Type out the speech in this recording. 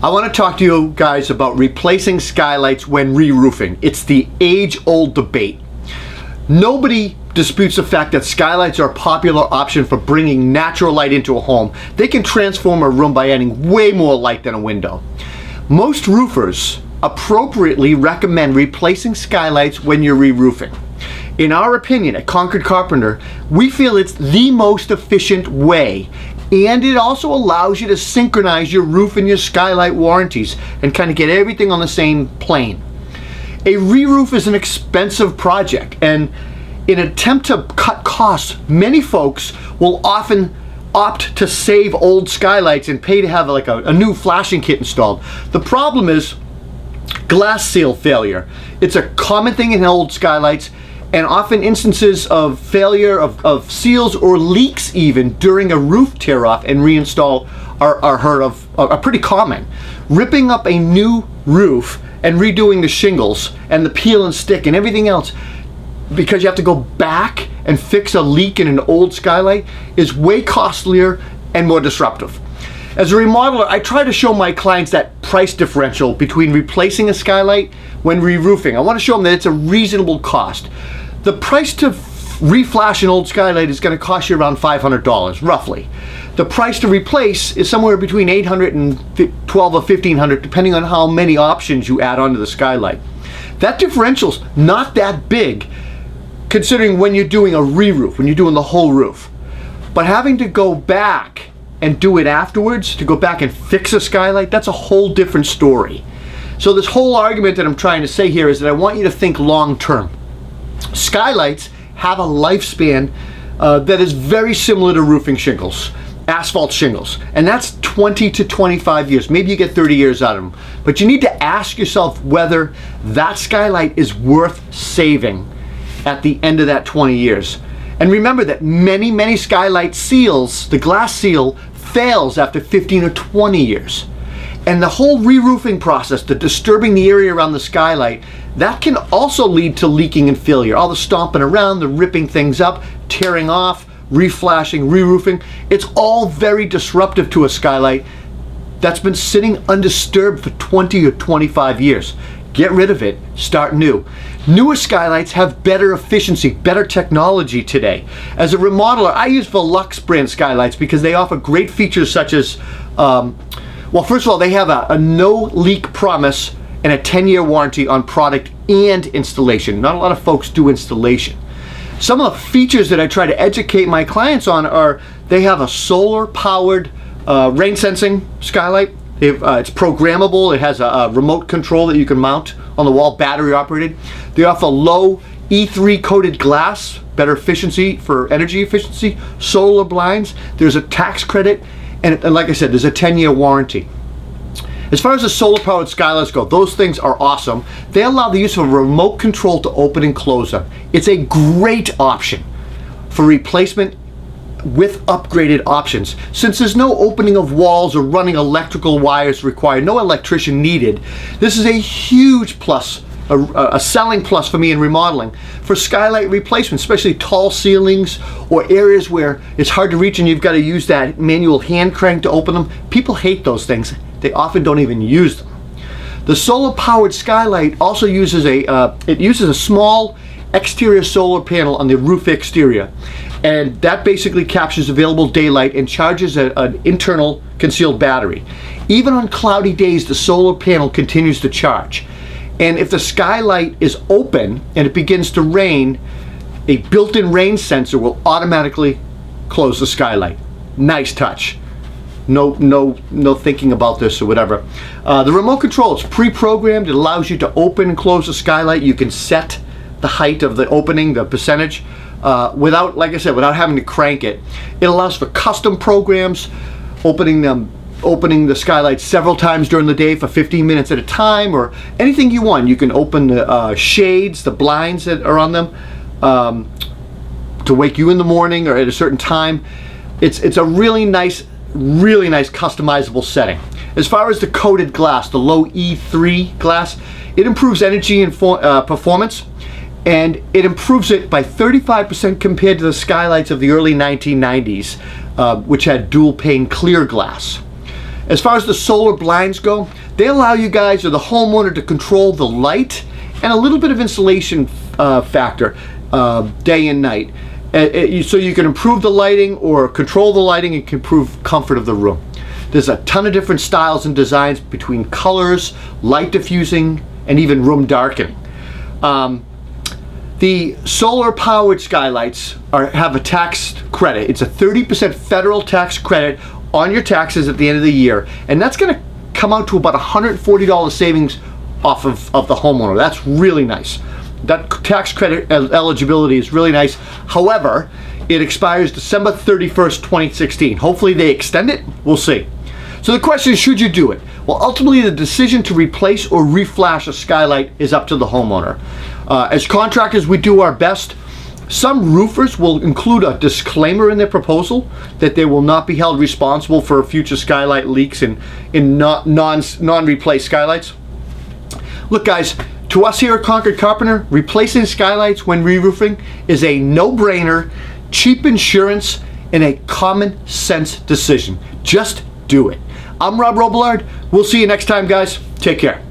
I want to talk to you guys about replacing skylights when re-roofing. It's the age-old debate. Nobody disputes the fact that skylights are a popular option for bringing natural light into a home. They can transform a room by adding way more light than a window. Most roofers appropriately recommend replacing skylights when you're re-roofing. In our opinion at Concord Carpenter, we feel it's the most efficient way and it also allows you to synchronize your roof and your skylight warranties and kind of get everything on the same plane. A re-roof is an expensive project and in attempt to cut costs, many folks will often opt to save old skylights and pay to have like a, a new flashing kit installed. The problem is glass seal failure. It's a common thing in old skylights and often instances of failure of, of seals or leaks even during a roof tear off and reinstall are, are heard of, are pretty common. Ripping up a new roof and redoing the shingles and the peel and stick and everything else because you have to go back and fix a leak in an old skylight is way costlier and more disruptive. As a remodeler, I try to show my clients that price differential between replacing a skylight when re-roofing. I want to show them that it's a reasonable cost. The price to reflash an old skylight is going to cost you around $500 roughly. The price to replace is somewhere between 800 and 12 or 1500 depending on how many options you add onto the skylight. That differential's not that big considering when you're doing a re-roof, when you're doing the whole roof. But having to go back and do it afterwards, to go back and fix a skylight, that's a whole different story. So this whole argument that I'm trying to say here is that I want you to think long term. Skylights have a lifespan uh, that is very similar to roofing shingles, asphalt shingles, and that's 20 to 25 years. Maybe you get 30 years out of them. But you need to ask yourself whether that skylight is worth saving at the end of that 20 years. And remember that many, many skylight seals, the glass seal, fails after 15 or 20 years. And the whole re-roofing process, the disturbing the area around the skylight, that can also lead to leaking and failure. All the stomping around, the ripping things up, tearing off, reflashing, re-roofing. It's all very disruptive to a skylight that's been sitting undisturbed for 20 or 25 years. Get rid of it, start new. Newer skylights have better efficiency, better technology today. As a remodeler, I use Velux brand skylights because they offer great features such as, um, well, first of all, they have a, a no leak promise and a 10 year warranty on product and installation. Not a lot of folks do installation. Some of the features that I try to educate my clients on are they have a solar powered uh, rain sensing skylight. Uh, it's programmable. It has a, a, remote control that you can mount on the wall, battery operated. They offer low E3 coated glass, better efficiency for energy efficiency, solar blinds. There's a tax credit, and, and like I said, there's a 10 year warranty. As far as the solar powered skylights go, those things are awesome. They allow the use of a remote control to open and close them. It's a great option for replacement with upgraded options. Since there's no opening of walls or running electrical wires required, no electrician needed, this is a huge plus a, a, selling plus for me in remodeling. For skylight replacement, especially tall ceilings or areas where it's hard to reach and you've got to use that manual hand crank to open them, people hate those things. They often don't even use them. The solar powered skylight also uses a, uh, it uses a small exterior solar panel on the roof exterior. And that basically captures available daylight and charges a, an internal concealed battery. Even on cloudy days, the solar panel continues to charge. And if the skylight is open and it begins to rain, a built-in rain sensor will automatically close the skylight. Nice touch no no no thinking about this or whatever. Uh, the remote control is pre-programmed. It allows you to open and close the skylight. You can set the height of the opening, the percentage, uh, without, like I said, without having to crank it. It allows for custom programs, opening them opening the skylight several times during the day for 15 minutes at a time or anything you want. You can open the uh, shades, the blinds that are on them. Um, to wake you in the morning or at a certain time. It's, it's a really nice, really nice customizable setting. As far as the coated glass, the low E3 glass, it improves energy and uh, performance and it improves it by 35% compared to the skylights of the early 1990s, uh, which had dual pane clear glass. As far as the solar blinds go, they allow you guys or the homeowner to control the light and a little bit of insulation uh, factor uh, day and night. So you can improve the lighting or control the lighting and improve comfort of the room. There's a ton of different styles and designs between colors, light diffusing, and even room darkening. Um, the solar powered skylights are, have a tax credit. It's a 30% federal tax credit on your taxes at the end of the year. And that's gonna come out to about $140 savings off of, of the homeowner. That's really nice. That tax credit eligibility is really nice. However, it expires December 31st, 2016. Hopefully they extend it, we'll see. So the question is, should you do it? Well, ultimately the decision to replace or reflash a skylight is up to the homeowner. Uh, as contractors, we do our best. Some roofers will include a disclaimer in their proposal that they will not be held responsible for future skylight leaks in, in non, non, non-replaced skylights. Look guys, to us here at Concord Carpenter, replacing skylights when re-roofing is a no-brainer, cheap insurance, and a common sense decision. Just do it. I'm Rob Robillard. We'll see you next time, guys. Take care.